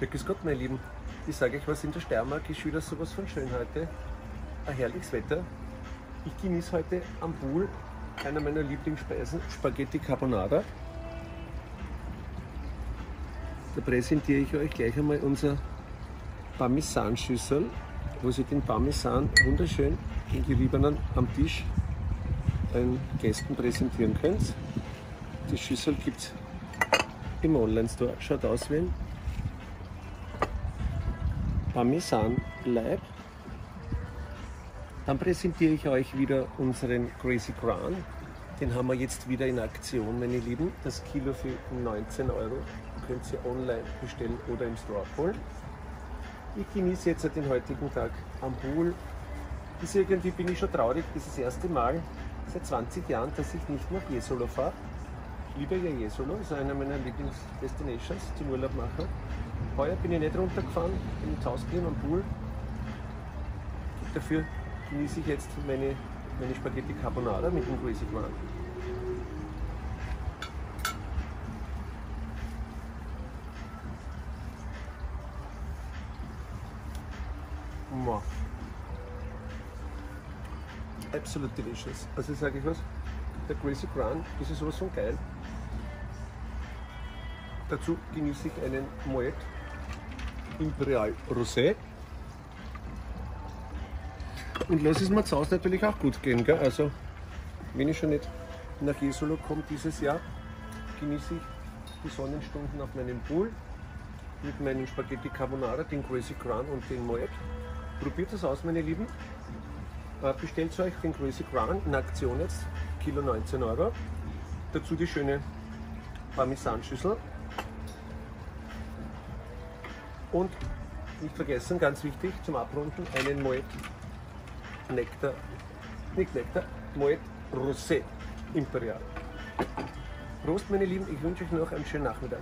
Ja, grüß Gott, meine Lieben. Ich sage euch was, in der Steiermark ist wieder sowas von schön heute. Ein herrliches Wetter. Ich genieße heute am Pool einer meiner Lieblingsspeisen, Spaghetti Carbonara. Da präsentiere ich euch gleich einmal unser Parmesanschüssel, wo Sie den Parmesan wunderschön in geriebenen am Tisch den Gästen präsentieren könnt. Die Schüssel gibt es im Online-Store. Schaut aus wie ein Parmesan-Leib. Dann präsentiere ich euch wieder unseren Crazy Crown. Den haben wir jetzt wieder in Aktion, meine Lieben. Das Kilo für 19 Euro könnt ihr online bestellen oder im Store abholen. Ich genieße jetzt den heutigen Tag am Pool. Ist irgendwie bin ich schon traurig, das ist das erste Mal seit 20 Jahren, dass ich nicht nach Jesolo fahre. Ich liebe ja Jesolo, ist einer meiner Lieblingsdestinations zum Urlaub machen. Heuer bin ich nicht runtergefahren, bin ins Haus geblieben am Pool. Dafür genieße ich jetzt meine, meine Spaghetti Carbonara mit dem Crazy Crown. Wow. Delicious. Also sage ich was, der Crazy Crown ist sowas von geil. Dazu genieße ich einen Moet Imperial Rosé. Und lass es mir zu Hause natürlich auch gut gehen. Gell? Also, wenn ich schon nicht nach Jesolo komme dieses Jahr, genieße ich die Sonnenstunden auf meinem Pool mit meinem Spaghetti Carbonara, den Crazy Crown und den Moet. Probiert das aus, meine Lieben. Äh, bestellt euch den Crazy Crown in Aktion jetzt, Kilo 19 Euro. Dazu die schöne Parmesanschüssel. Und nicht vergessen, ganz wichtig zum Abrunden, einen Moet Nektar, nicht Nektar, Moet Rosé Imperial. Prost meine Lieben, ich wünsche euch noch einen schönen Nachmittag.